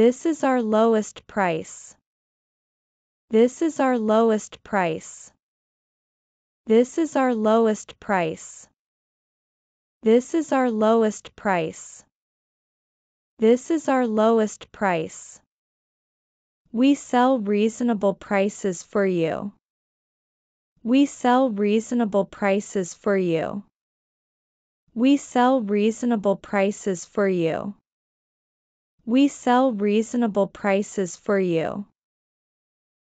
This is our lowest price. This is our lowest price. This is our lowest price. This is our lowest price. This is our lowest price. We sell reasonable prices for you. We sell reasonable prices for you. We sell reasonable prices for you. We sell reasonable prices for you.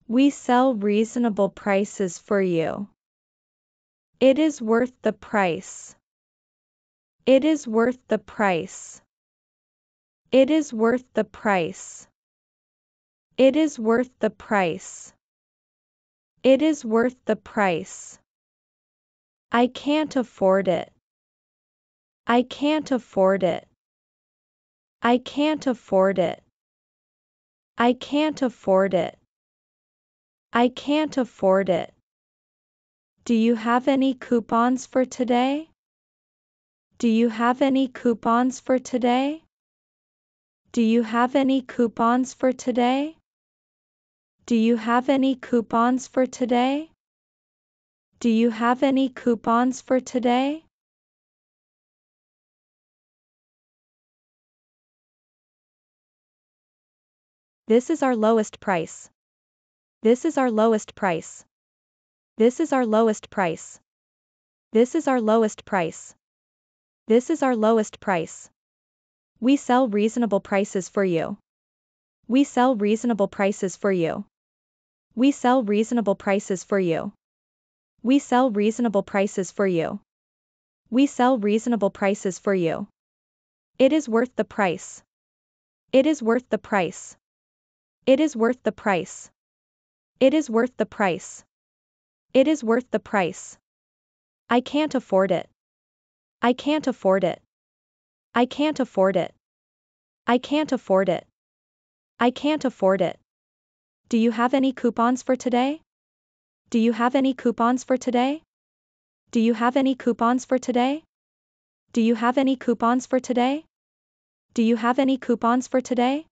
We sell reasonable prices for you. It is worth the price. It is worth the price. It is worth the price. It is worth the price. It is worth the price. I can't afford it. I can't afford it. I can't afford it. I can't afford it. I can't afford it. Do you have any coupons for today? Do you have any coupons for today? Do you have any coupons for today? Do you have any coupons for today? Do you have any coupons for today? This is our lowest price. This is our lowest price. This is our lowest price. This is our lowest price. This is our lowest price. We sell reasonable prices for you. We sell reasonable prices for you. We sell reasonable prices for you. We sell reasonable prices for you. We sell reasonable prices for you. It is worth the price. It is worth the price. It is worth the price. It is worth the price. It is worth the price. I can't afford it. I can't afford it. I can't afford it. I can't afford it. I can't afford it. Do you have any coupons for today? Do you have any coupons for today? Do you have any coupons for today? Do you have any coupons for today? Do you have any coupons for today?